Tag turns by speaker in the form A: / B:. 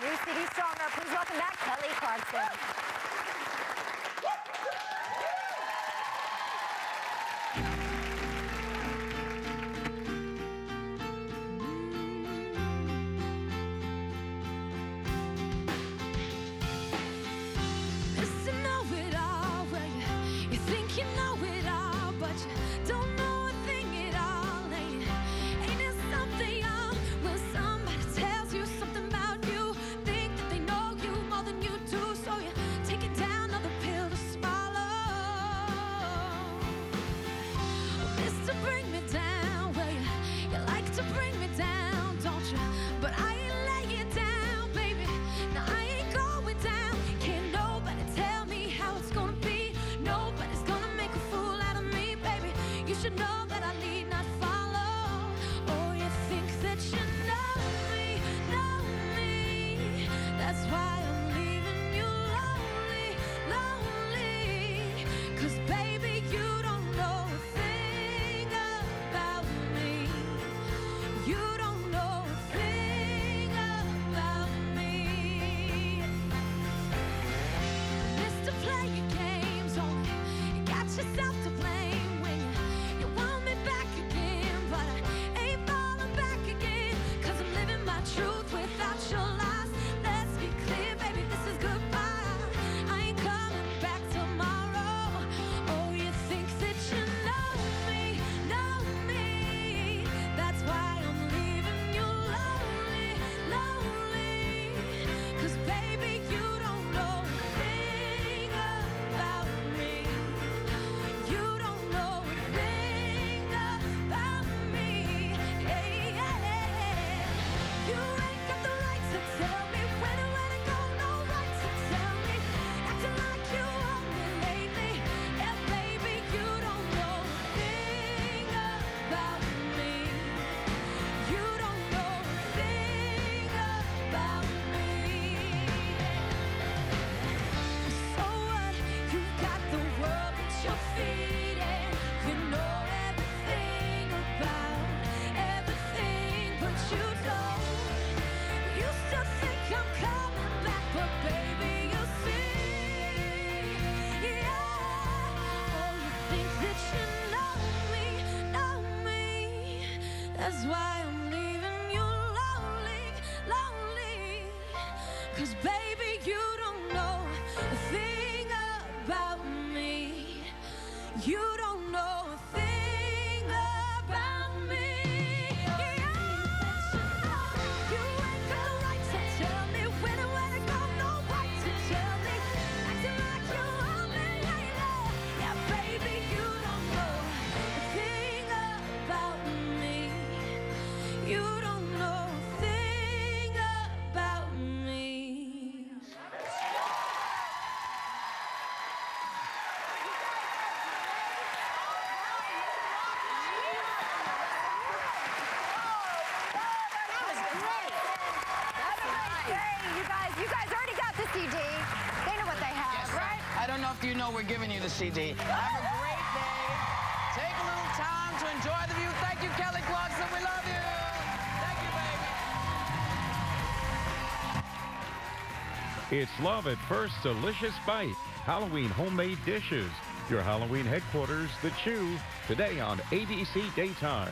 A: New CD Stronger. Please welcome back Kelly Clarkson.
B: That's why I'm leaving you lonely, lonely. Cause baby, you don't know a thing about me. You don't Dang, you
A: guys, you guys already got the CD. They know what they have, yes, right?
C: I don't know if you know we're giving you the CD. Have a great day. Take a little time to enjoy the view. Thank you, Kelly Clarkson. We love you. Thank you, baby.
D: It's Love at First Delicious Bite. Halloween homemade dishes. Your Halloween headquarters, The Chew, today on ABC Daytime.